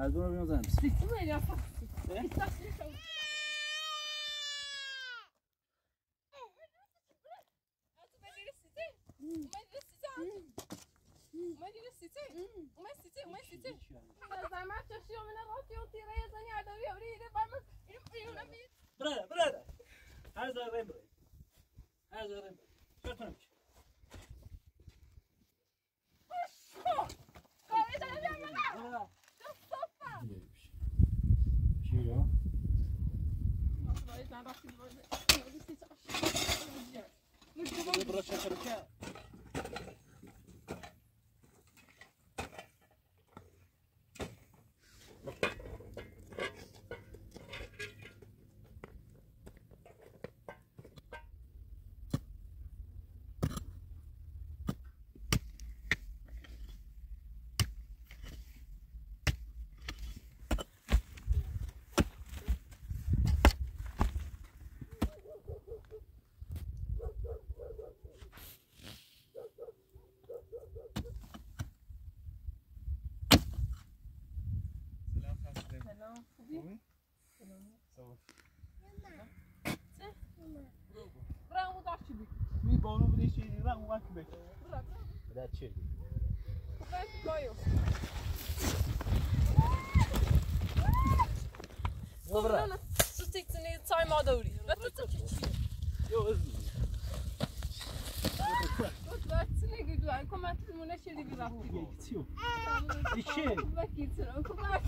اون رو بیان زن Bitti mi ya? Ne? Bitti aslında. Burada, burada. Her zaman Ты бросишь рука. Vedi? Bravo, dacci di. Mi buono invece di rango anche bene. Bravo. Dacci. Come ti voglio? Dobra. Så stikker den i time out ori. Vet du hva det er? Jo, Kom at du må ikke rive deg hodet. Ikke. Ikke. Vekk i tråd. Kom her.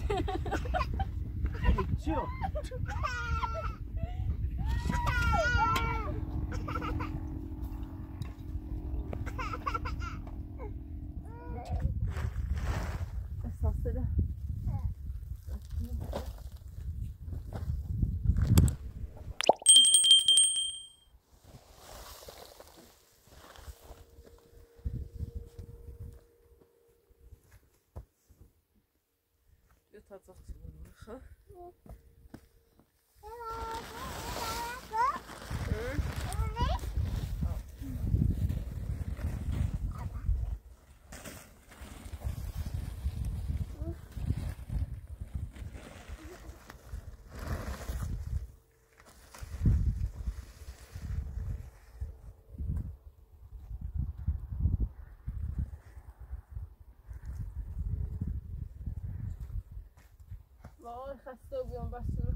Tatsächlich, ne? Look. خسته و بیام بس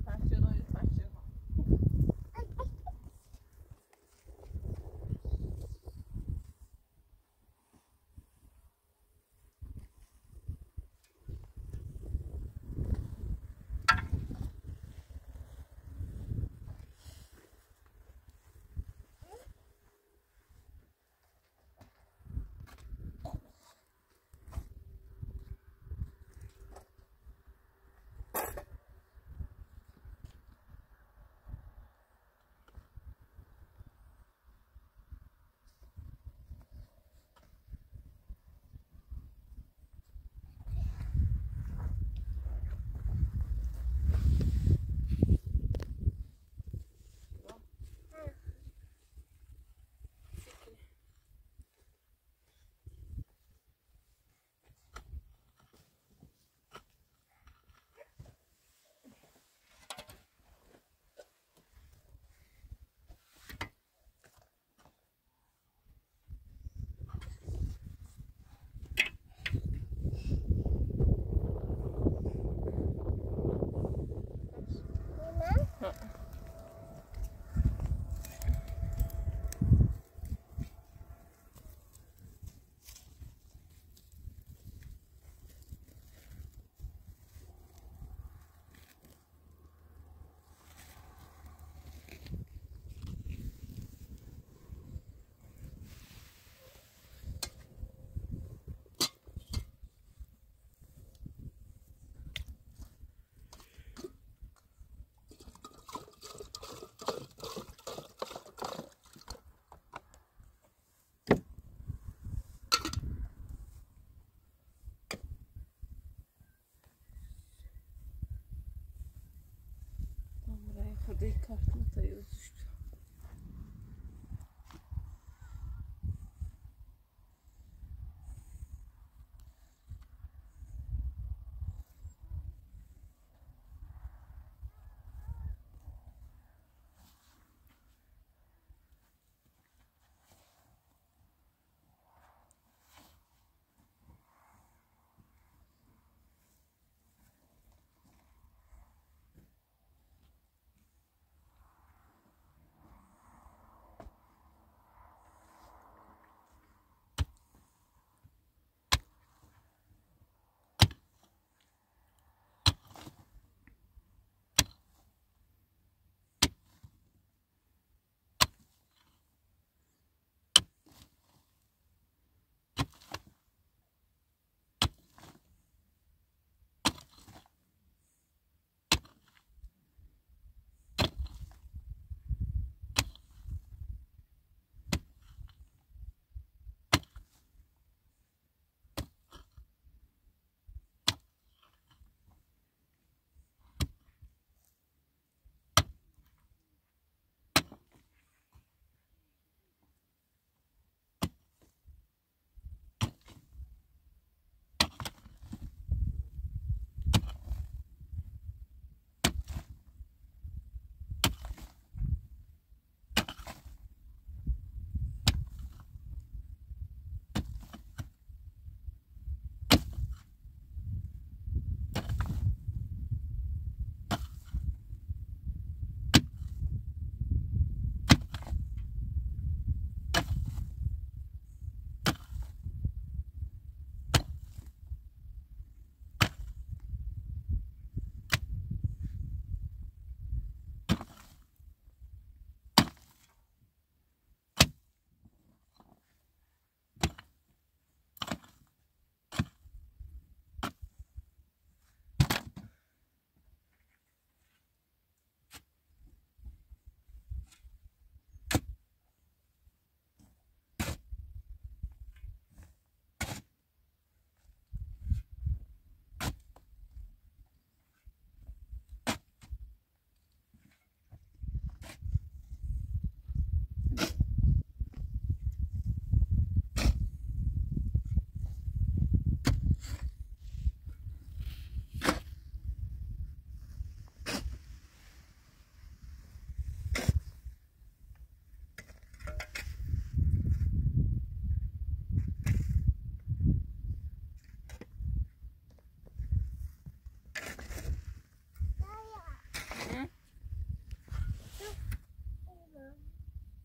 Kadayı kalkma tayo düştü.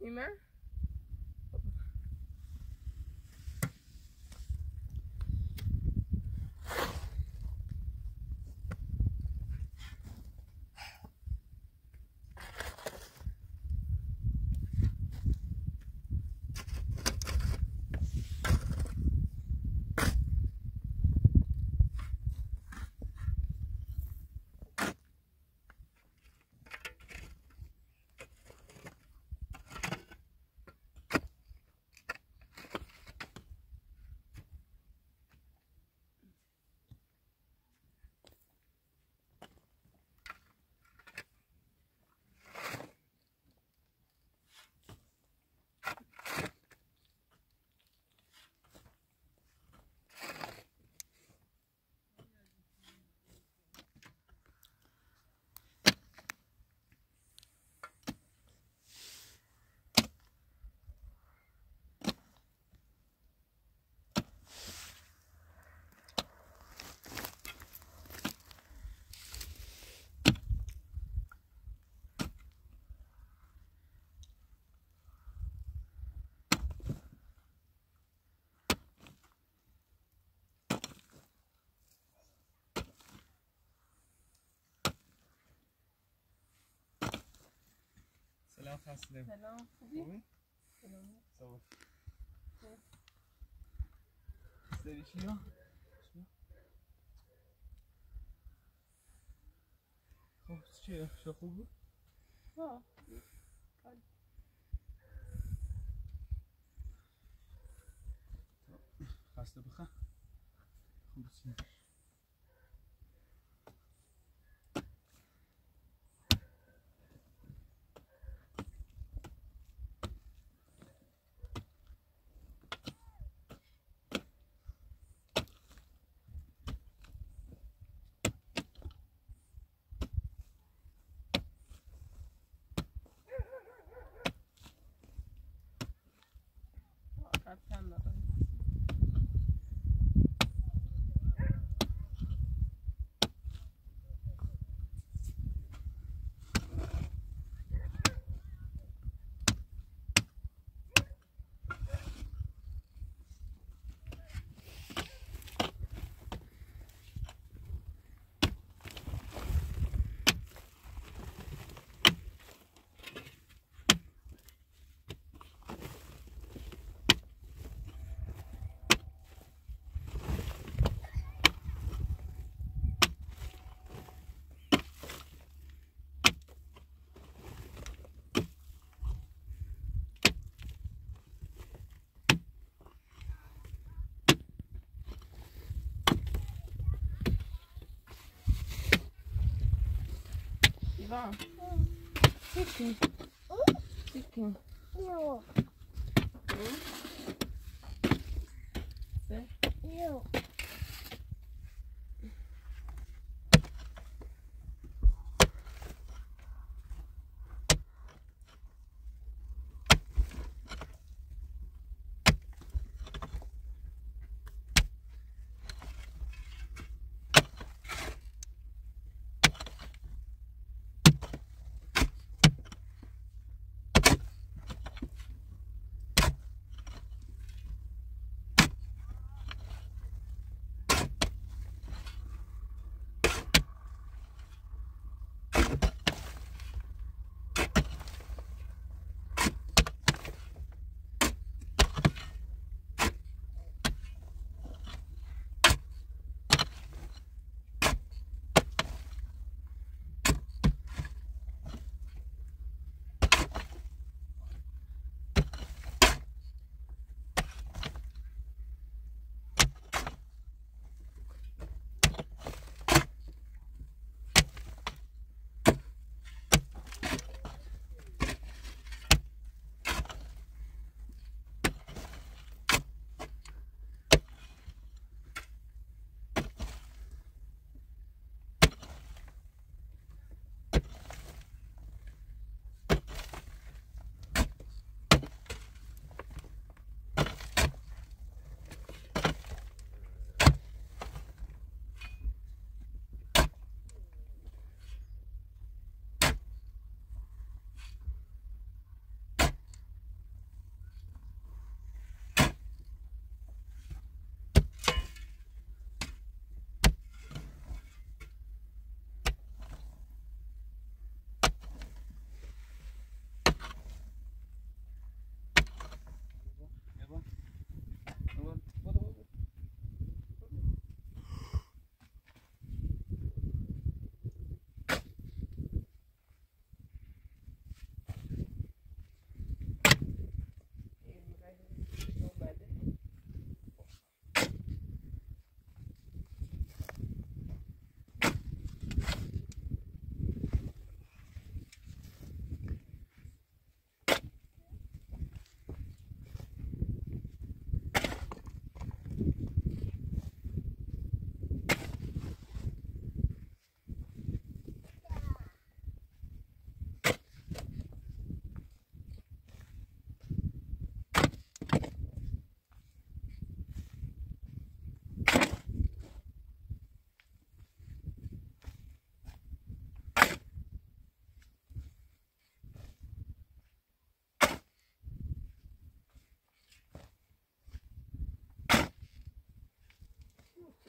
你们。سلام خسته سلام خوبی؟ خوبی؟ سلام سلام سری چیا؟ خب چیه؟ شو خوب بود؟ ها خسته بخواه خوب چیه؟ آخر два. Сикнь. Сикнь. Сикнь.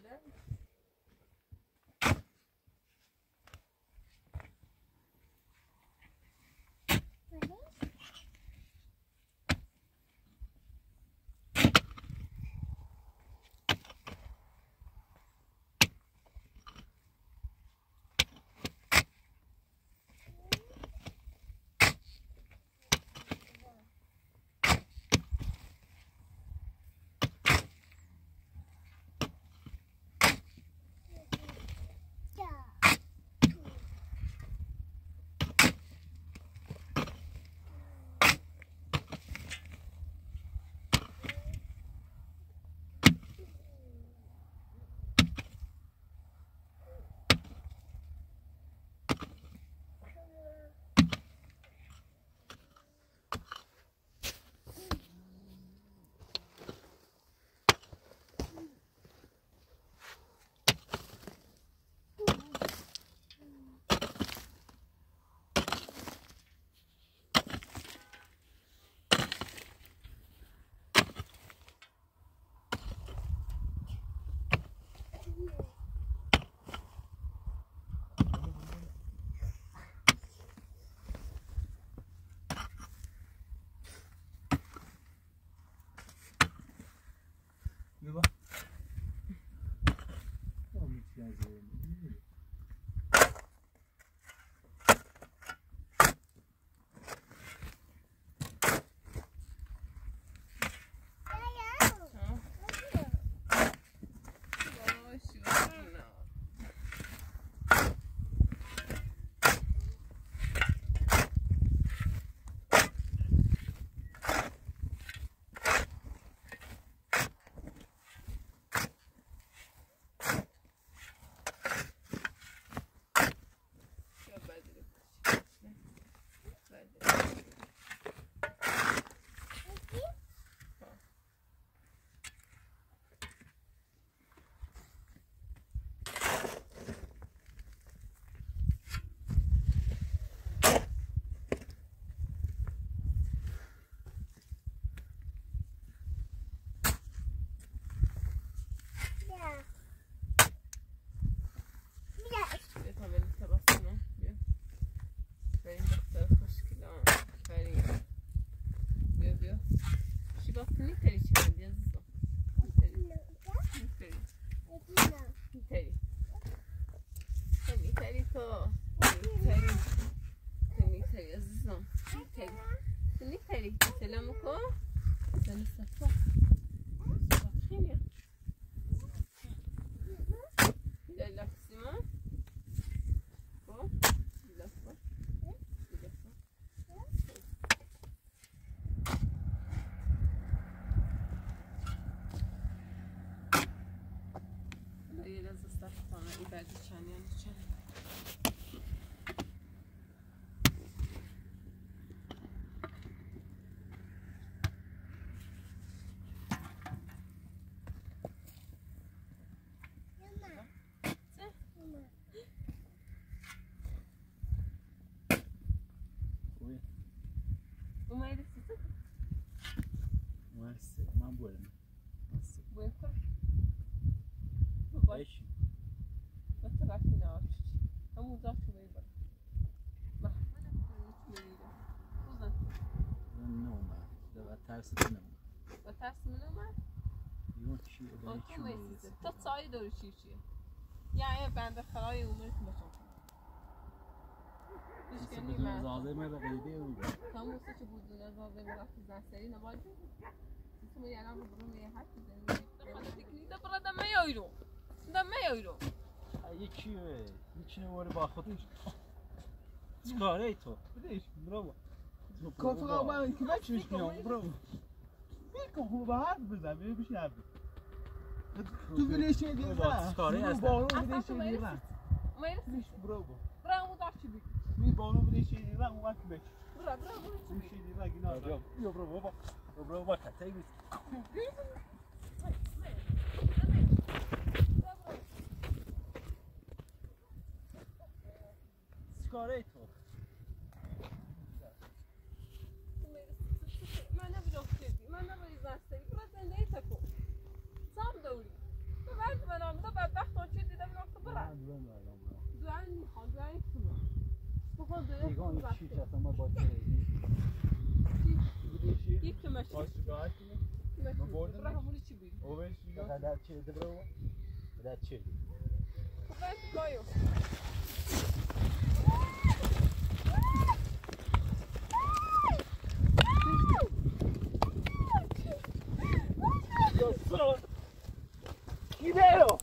today. Выключи. Ya mwasi. Aishi. Noma. Da batarsa da noma. Yok ki o da iki تا سایه داره چی چیه یعنی بنده خدای عمری که باشم Mesela bizim zalime de gıybe uydu. Tam olsa ki bu dünya zaten bırak bizden seri ne var? Bizim yaran bu bunu ne her şeyden ne voy a la Brunei da para da meia euro. Da meia euro. Aí que é, que não olha baixo. Descareito. Deixa, bravo. Kafa ben kime çeşmiyorum bro? Bir kafa bahar bizden böyle bir şey yaptı. Tu bile şey değil ha. Bu bağlı bile şey değil ha. Mayırız. Bravo. Bravo da çibi. Bir bağlı bile şey değil ha. Bu akbek. Bravo bravo. Bir şey değil ha. Yok bravo bak. Katay biz. Çıkar ey to. من نبودم کردی من نبودی زنستری برای زنده ای تکو سام دوری تو بعد من آمده دوان دوان چی رفته. چه چه یک کمش آشگاه کمش برده برای همونی چی Video!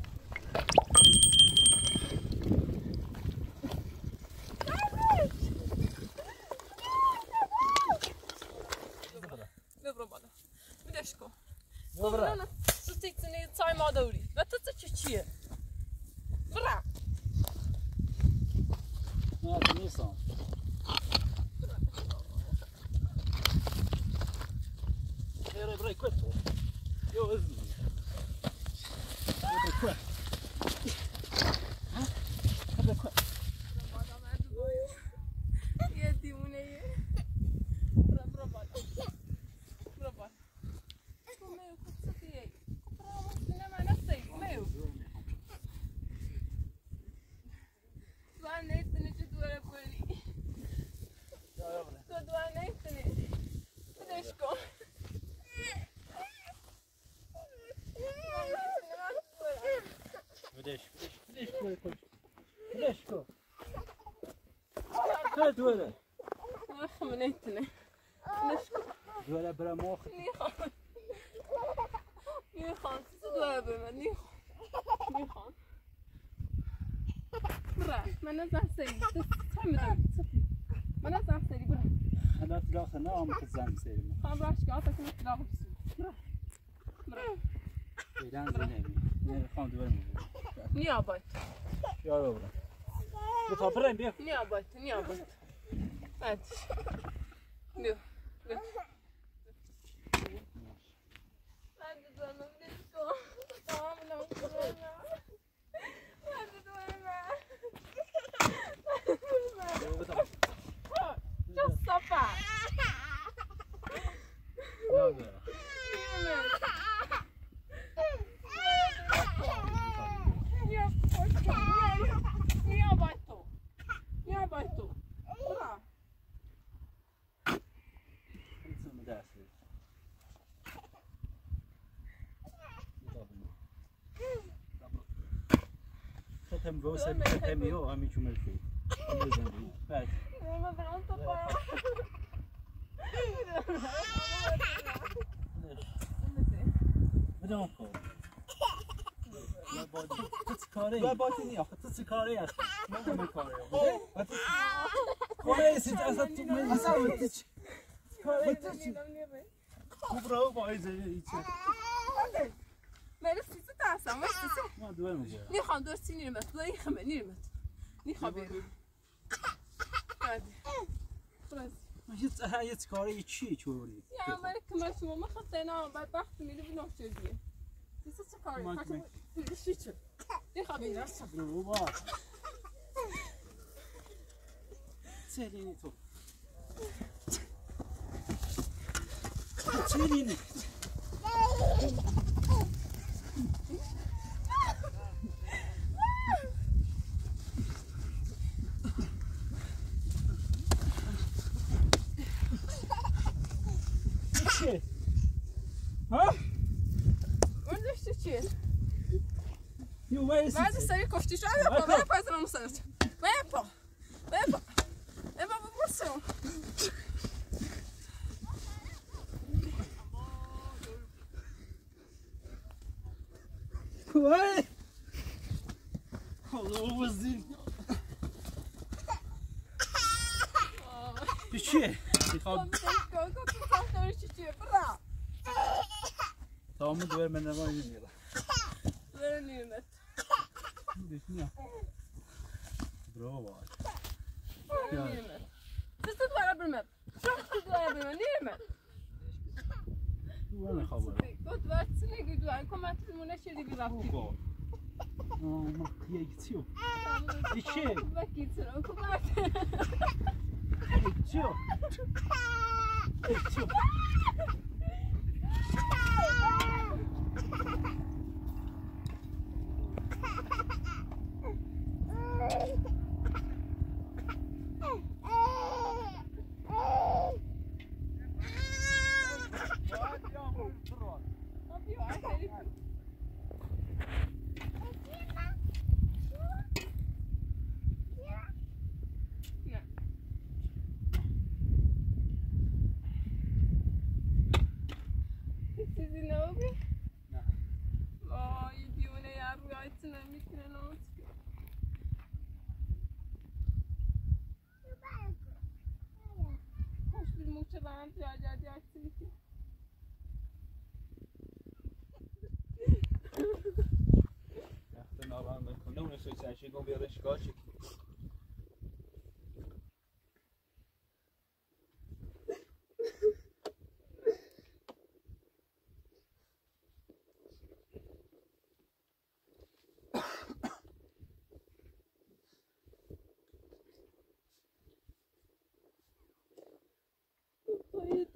Wydeś, wydeś, wydeś, go. Co tu jest? خم نیتنی بدش کن bre moch. می‌خوان می‌خوان تو دواره بری من؟ می‌خوان می‌خوان برا من سری تو می‌دونم من نزن سری برا Hadi silahı ne amı kızan serim. خواهم راش که آتا کنه تلاقی بسیم برا برا Eğlen zeynep. Ne kan duvarım. نیا باید Ya baba. Bu tapırayım bir. نیا باید نیا باید Zaten bu sen hem yok hem hiç umur değil. Evet. ما برام صفا بدون کار. یا با تو چی کاری؟ و باتی نیا تو چی کاری هست؟ من من کاره کاری هستی نی خواهم دوست سی نیرمت بلا این خمه نیرمت نی خواهم بیرم خرازی هیچ کاری چی چوری؟ یا مرک کمه شما ما خواهد دینا بعد بخت میده بی نوش چوزیه دیسه چه کاری؟ خواهد دینا بی نوش چوزیه نی تو؟ سهلینی یو وایسی Ben de seni koştuş. Ay yapma. Ben yaparsın onu sana.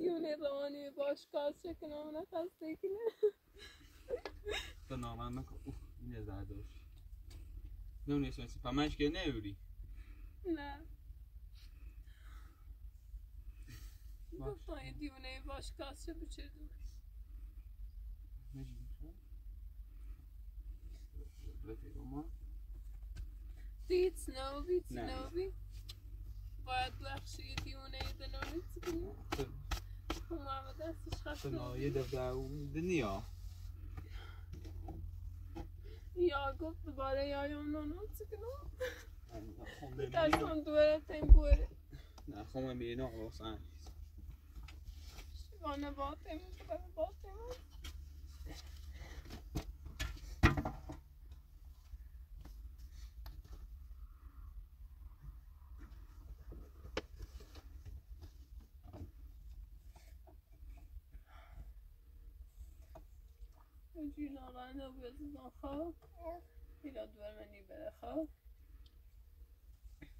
دیونه روانی باشگاه چکنم نفس بگیره تو نامند نکن. اوه این زرد داشت. نمونه سوی پمش که نیوری نه. گفت توی دیونه باشگاه چه بچه دو. رفیقم دید سنوبی نه. سنوبی باید بخشی دیونه دنونی تکنی اومد دستش یه دفعه دنیا یا گفت دوباره یا یا نونو تکنم خونده دستان دوره تیم بوره نه خونده بینا واسه شبانه دوباره باطم جینا غنه و بیازم خواب ایلا دور بره خواب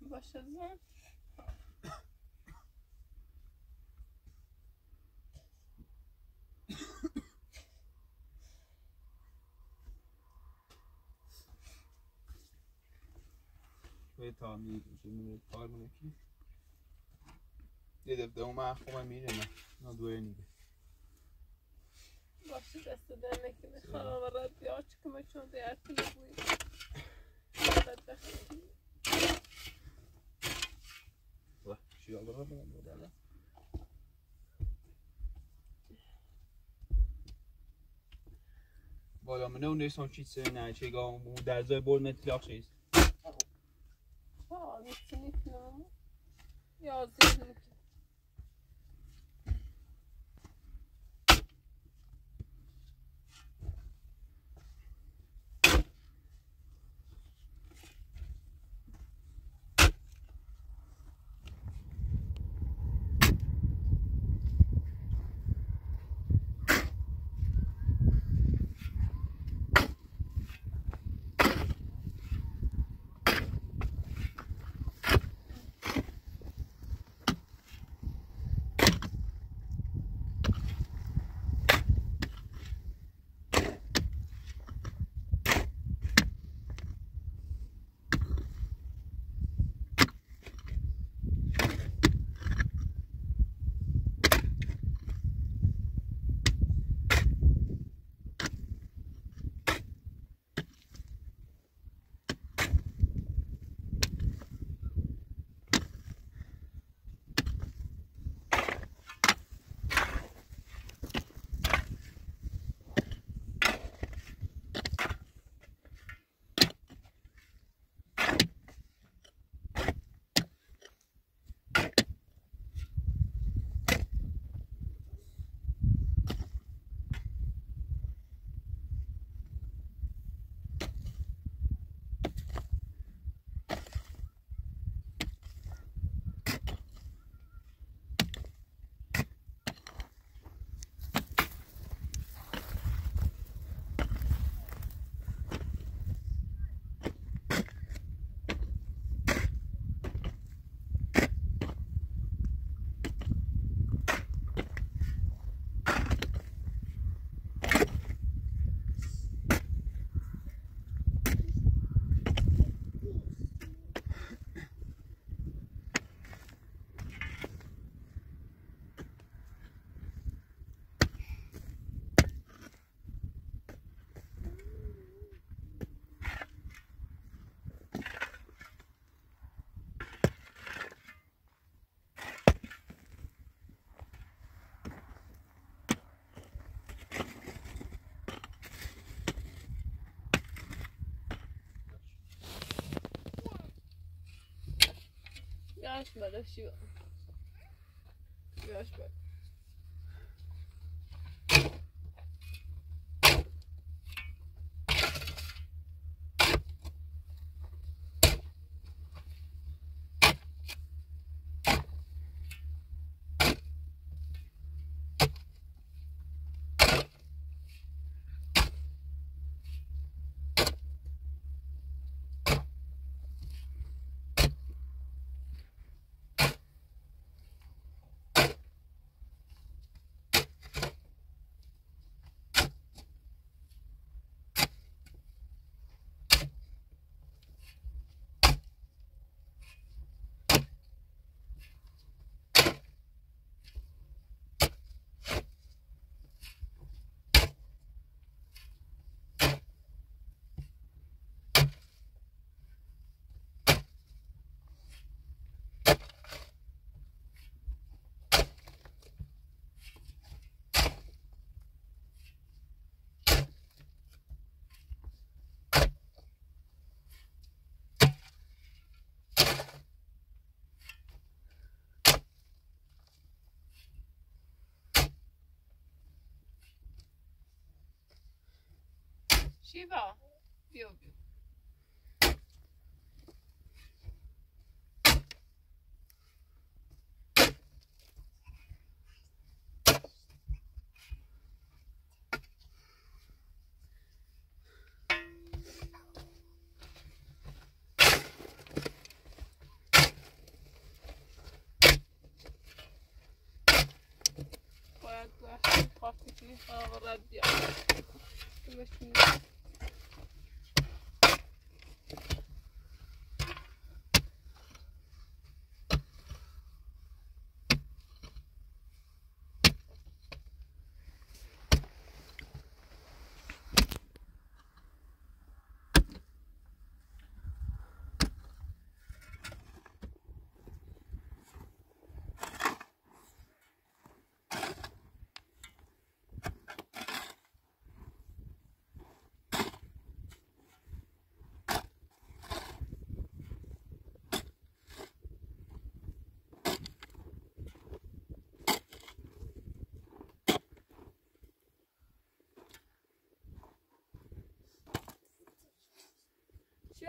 باشه زن به تا میگه کار مونه کی یه دفعه اون من خونم میره نه. نه در نکنه خواب و رد بیا چکمه چون دیار کنه بوی رد بخشی و چی آگه رو بگم بالا بالا منه اون نیستم چی سه نه چه گام در زای بول متلاق چیز 没事，没事，行，没事。positiva, ó. Viu, viu? Quando é acho que posso a ladeira.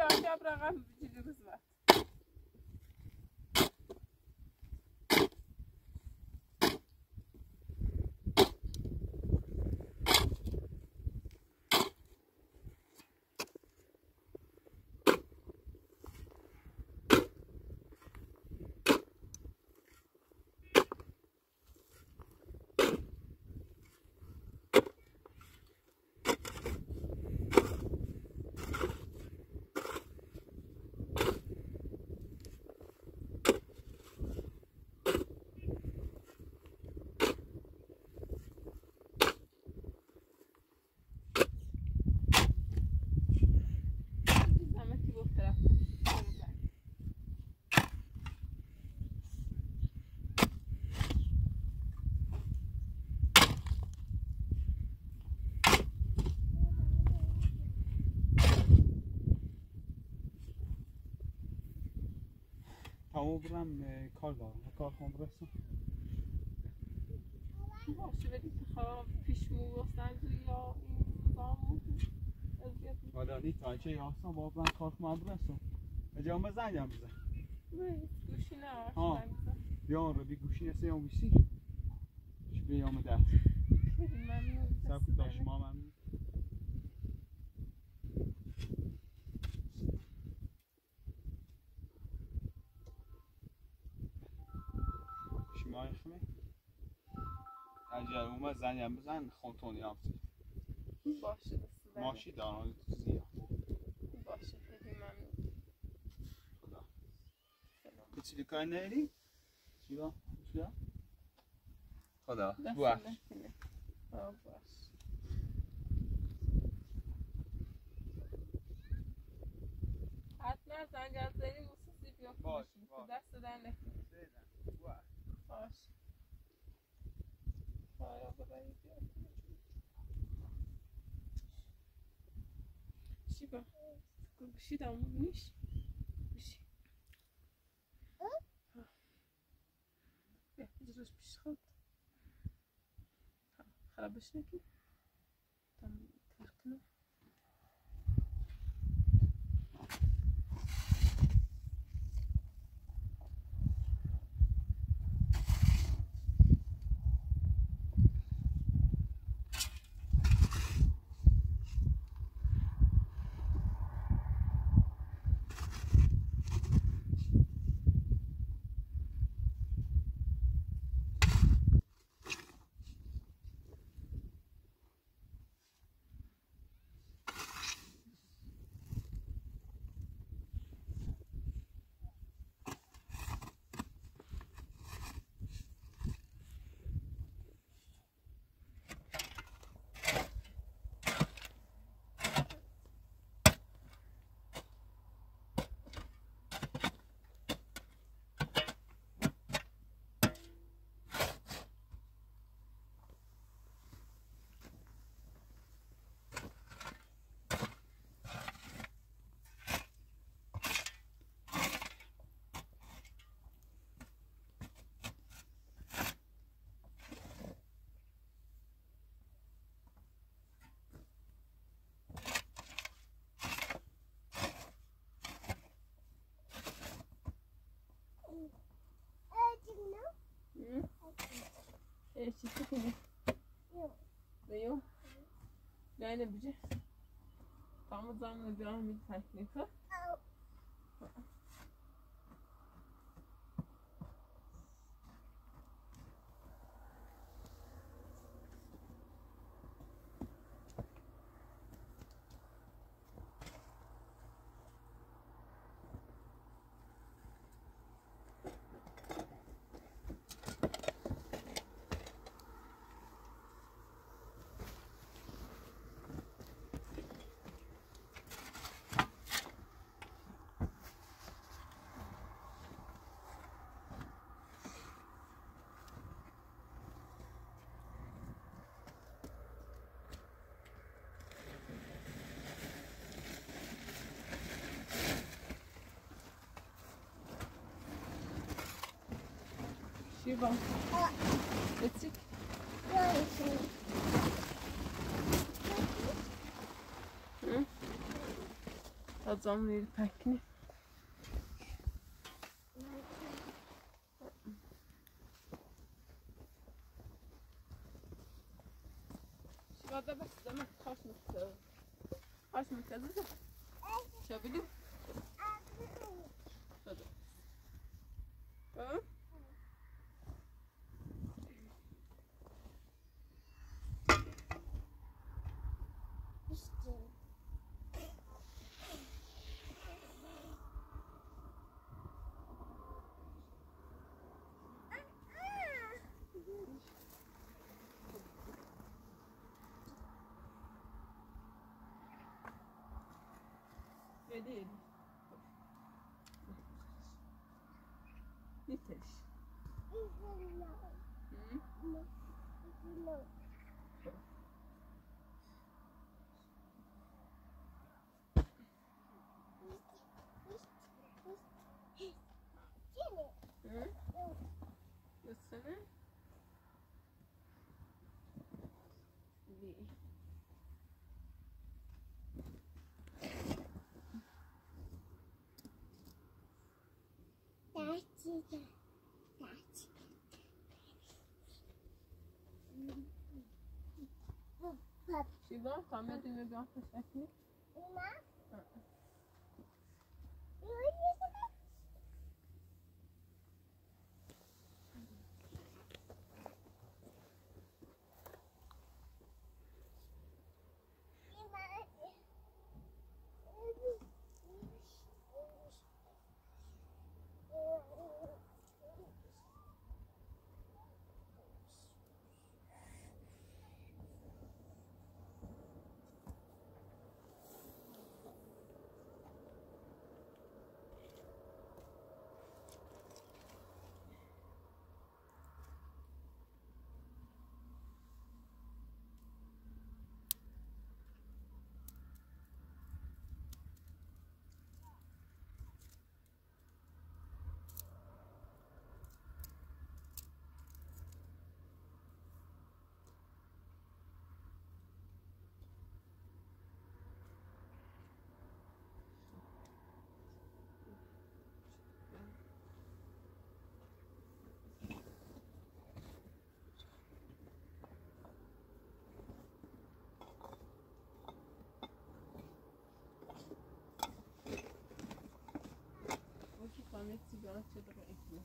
até Abraão, de Deus, اه، کار دارم. کار خواهم برسم. باشه ولی خواب پیش مو گفتن یا این زامو حالا نیت آنچه یاسم با برم کار خواهم برسم. اجا هم زنگم بزن گوشی نه آه. بیان رو بی گوشی نسه یا بیسی چی بیام خیلی ممنون. سب دست داشت درد ما من اجا اومد زنگم بزن خونتونی هم باشه دست درد. ماشی دارم زیاد. باشه خیلی ممنون. خدا. با؟ خدا. باش. حتما زنگ از داری موسیقی بیا باش، کنشی. باش. دست باش. Спасибо. Сюда вниз. Ja, het is best. Ga, ga dat besnikken. E, çizdi kızı. Yok. Yok. Böyle bir şey. Tamam, zaman devam edin. Teknik. Über. Witzig? Ja, ich hm? Da sammeln wir die Päckchen. Şurada bak, demek kaç miktarı. Kaç miktarı da? Çabilim. Öyle değil. Yeter. Hı? Sivan, kamya tu veux bien faire ça? Non. Oui, je sais pas.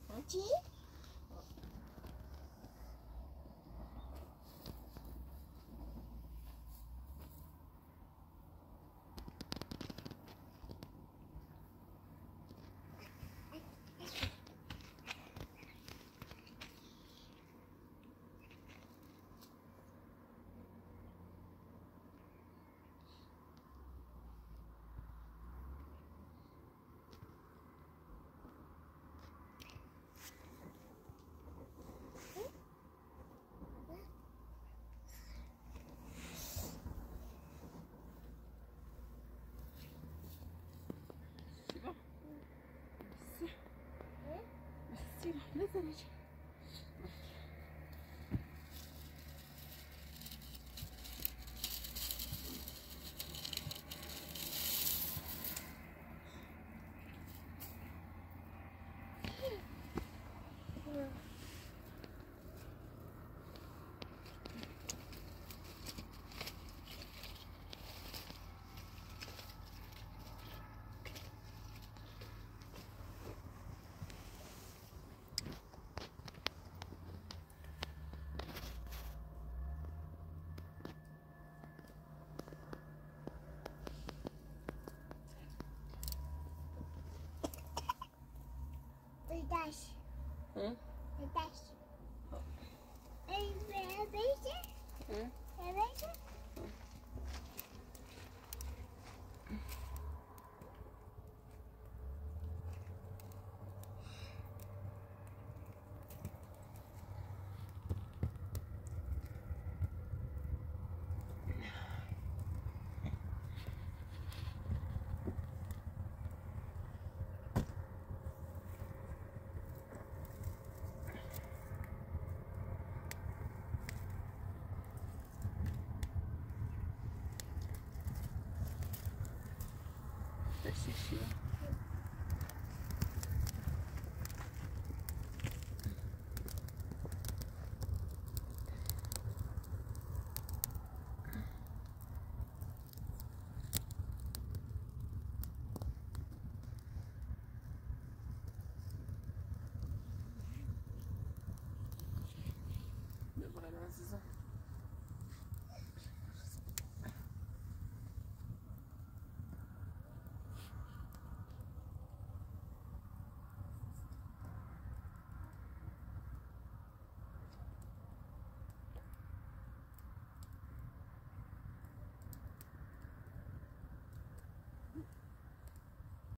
好。Listen. Beş. Beş. Beş. this issue.